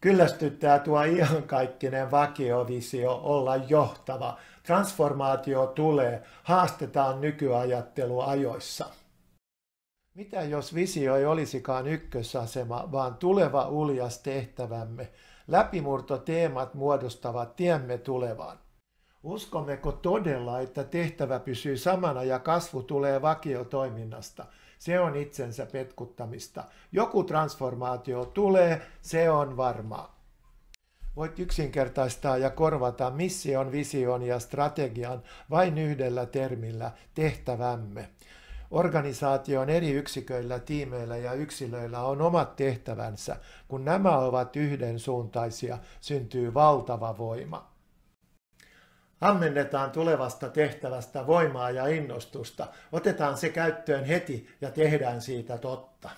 Kyllästyttää tuo iankaikkinen vakiovisio olla johtava. Transformaatio tulee, haastetaan nykyajattelu ajoissa. Mitä jos visio ei olisikaan ykkösasema, vaan tuleva uljas tehtävämme? Läpimurtoteemat muodostavat tiemme tulevaan. Uskommeko todella, että tehtävä pysyy samana ja kasvu tulee vakiotoiminnasta? Se on itsensä petkuttamista. Joku transformaatio tulee, se on varmaa. Voit yksinkertaistaa ja korvata mission, vision ja strategian vain yhdellä termillä, tehtävämme. Organisaation eri yksiköillä, tiimeillä ja yksilöillä on omat tehtävänsä. Kun nämä ovat yhdensuuntaisia, syntyy valtava voima. Ammennetaan tulevasta tehtävästä voimaa ja innostusta. Otetaan se käyttöön heti ja tehdään siitä totta.